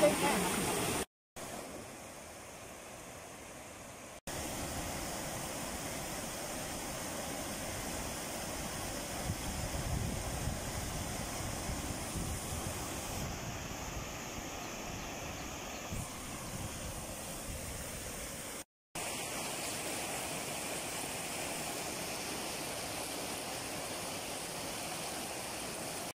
可以看。